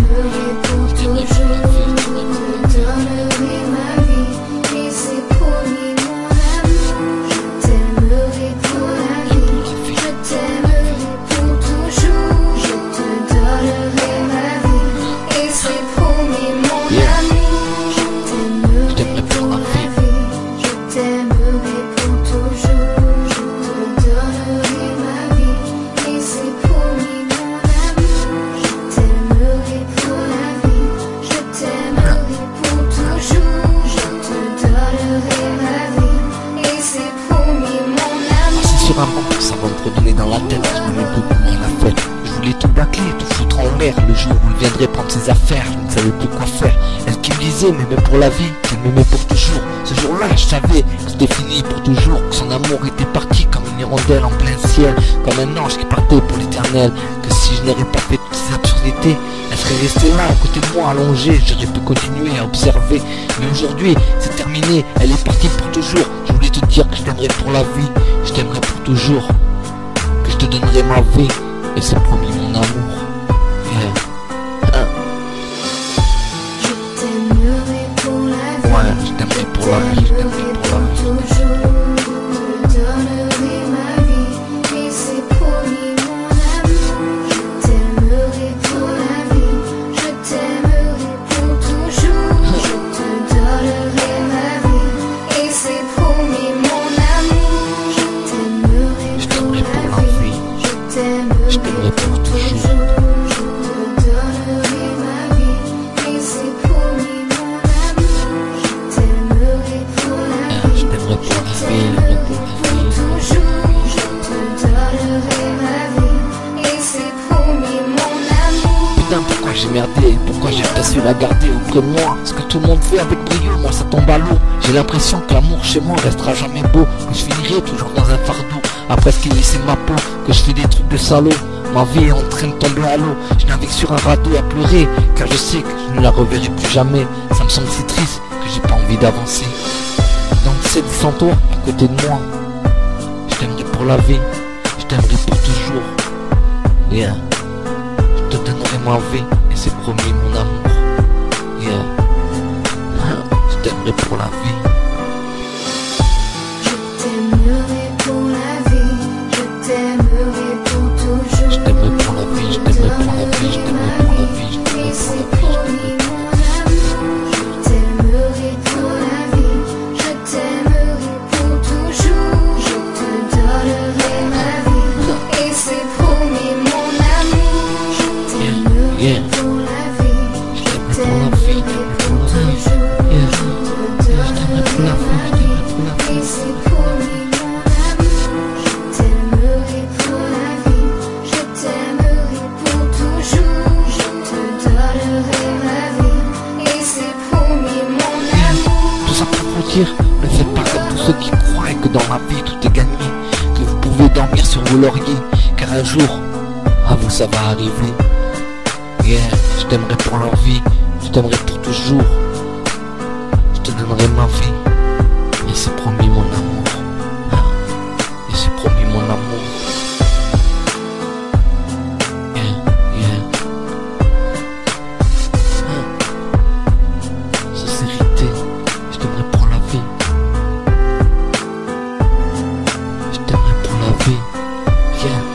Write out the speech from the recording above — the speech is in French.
Je t'aimerai pour toujours, je te donnerai ma vie, et c'est promis mon amour. Je t'aimerai pour la je t'aimerai pour toujours, je te donnerai ma vie, et c'est pour mon amour. Mère le jour où il viendrait prendre ses affaires. Je ne savais plus quoi faire. Elle qui me disait, m'aimait pour la vie, qu'elle m'aimait pour toujours. Ce jour-là, je savais que c'était fini pour toujours, que son amour était parti comme une hirondelle en plein ciel, comme un ange qui partait pour l'éternel. Que si je n'aurais pas fait toutes ces absurdités, elle serait restée là, à côté de moi, allongée. J'aurais pu continuer à observer. Mais aujourd'hui, c'est terminé. Elle est partie pour toujours. Je voulais te dire que je t'aimerais pour la vie. Je t'aimerais pour toujours. Que je te donnerai ma vie. Et c'est promis mon amour. Promis mon amour. Putain, pourquoi j'ai merdé? Pourquoi j'ai pas su la garder auprès de moi? Ce que tout le monde fait avec brio, moi ça tombe à l'eau. J'ai l'impression que l'amour chez moi restera jamais beau. Que je finirai toujours dans un fardeau. Après ce qui laissé ma peau, que je fais des trucs de salaud. Ma vie est en train de tomber à l'eau. Je navigue sur un radeau à pleurer. Car je sais que je ne la reverrai plus jamais. Ça me semble si triste que j'ai pas envie d'avancer. Donc c'est sans toi à côté de moi. Je t'aimerai pour la vie. Je t'aimerai pour toujours. Yeah. Je te donnerai ma vie et c'est promis mon amour. Yeah. Je t'aimerai pour la vie. Ne faites pas comme tous ceux qui croient que dans la vie tout est gagné, que vous pouvez dormir sur vos lauriers, car un jour, à vous ça va arriver. Yeah, je t'aimerai pour la vie, je t'aimerai pour toujours. Je te donnerai ma vie, et c'est promis mon amour. Ah, Et c'est promis mon amour. Yeah.